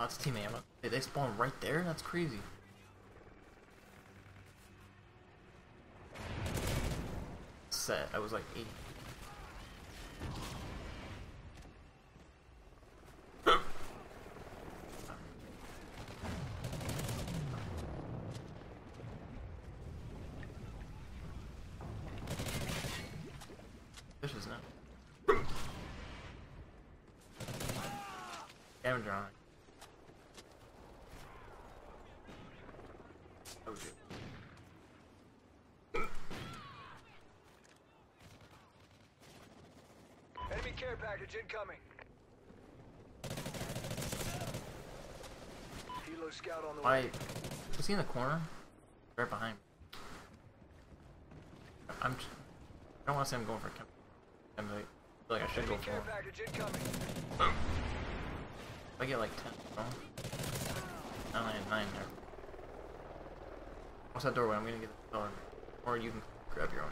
Oh, it's teammate. I'm they spawn right there? That's crazy. Set. I was like eight. This is not. Damage on. Enemy care package incoming. Helo scout on the Why? way. Was he in the corner? Right behind me. I'm. j- I don't want to say I'm going for a chem. I'm like, I feel like I should go for package incoming. I get like 10, no? 9, 9 there. What's that doorway? I'm gonna get the door. Or you can grab your own.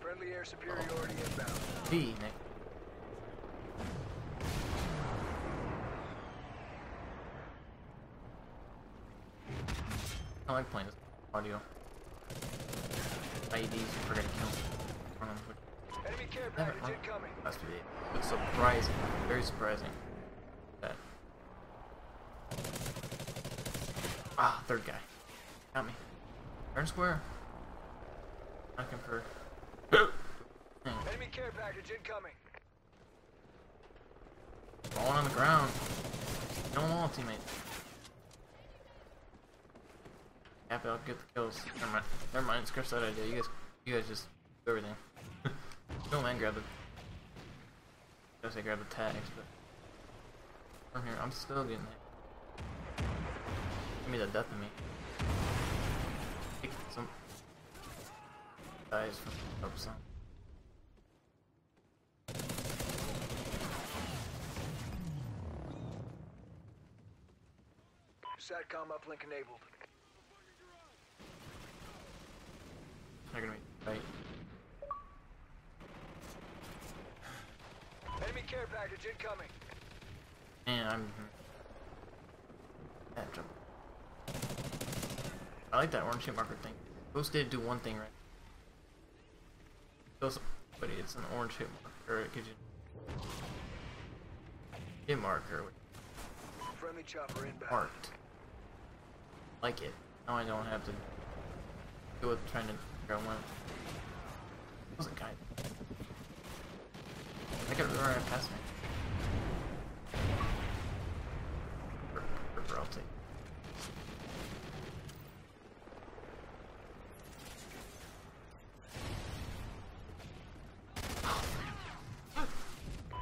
Friendly air superiority inbound. D, Nick. I like playing this audio. IEDs are gonna kill. Run them quick. Enemy care package incoming. That's what it It's surprising. Very surprising. Ah, third guy. Got me. Turn square. For. Dang, Enemy care package incoming. Falling on the ground. No wall, teammate. Happy I'll get the kills. Never mind. Never mind. Scratch that idea. You guys, you guys just do everything. no man, grab the. I gonna say grab the tags, but from here, I'm still getting it. Me the death of me. Some guys from up some. Satcom uplink enabled. They're gonna be right. Enemy care package incoming. And I'm. I like that orange hit marker thing. Ghost did do one thing right. Ghost, but it's an orange hit marker. It gives you hit marker Friendly chopper inbound. marked. Like it. Now I don't have to go with trying to figure out when. It wasn't kind. I got right past me. Or, or I'll take.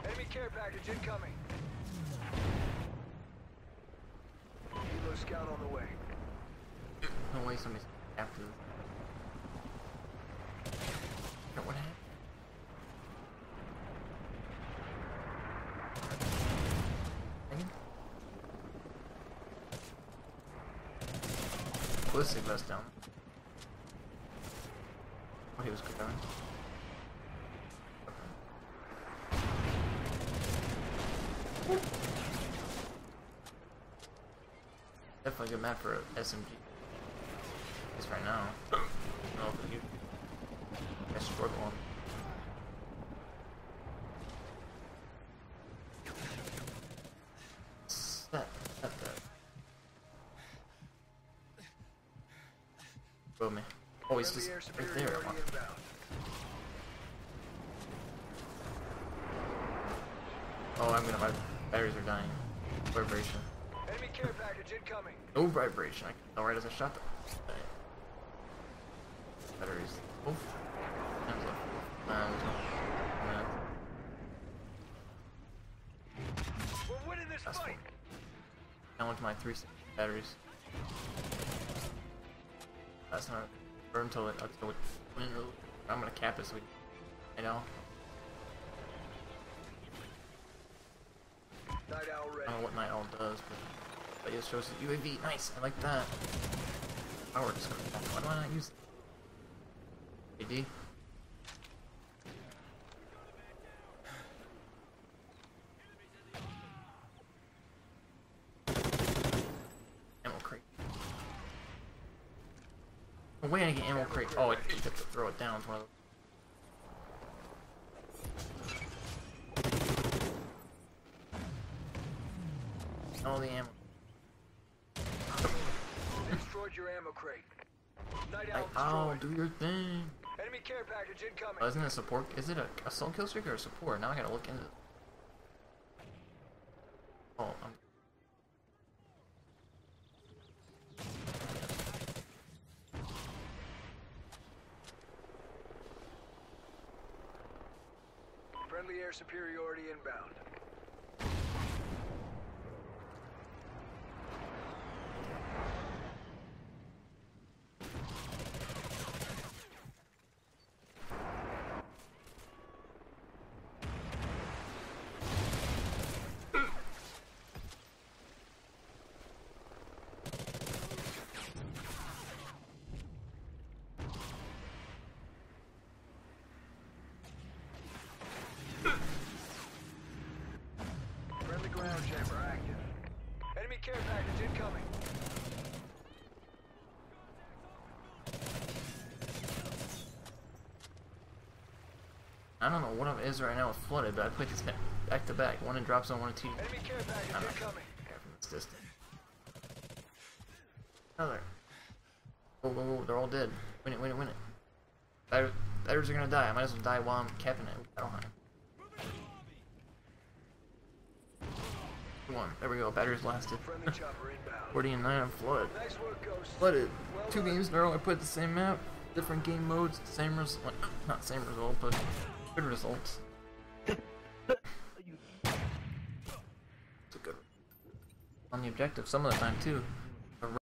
Enemy care package incoming. Helo scout on the way. No way somebody's after this. Know what happened? Bust down. Oh, he was grabbing. Definitely a good map for SMG. Just right now. I don't know if you I struggle on. Set, set that. Bro, me. Oh, he's just right there. Oh, I'm gonna. My batteries are dying. Vibration. Enemy care package incoming. No vibration. I can tell right as I shot them. Batteries. Oof. Hands left. Nah, there's no. We're winning this That's fight. Challenge my three batteries. That's not. Or until it. Until it. I'm gonna cap this so we. You know. Night Owl does, but, but it shows the UAV. Nice, I like that. Power disconnect. Why do I not use it? AD? I'm waiting to get ammo crate. Oh, I took to throw it down. Night oh, do your thing. Enemy care package incoming. Oh, isn't it a support? Is it a, a soul kill streak or a support? Now I gotta look into it. Oh, I'm... Friendly air superiority inbound. Friendly ground jammer active. Enemy care package incoming. I don't know what it is right now with flooded, but I played this back, to back. One in drop zone, one in T. Enemy care package I'm not incoming. care from this distance. Another. Whoa, whoa, whoa, they're all dead. Win it, win it, win it. Batter, batters are gonna die. I might as well die while I'm capping it. I don't mind. Come on, there we go. Batteries lasted. Friendly chopper inbound. 40 and 9 on Flood. Flooded. Two games in a row. I played the same map, different game modes, same result. Not same result, but good results. It's a good. On the objective some of the time too.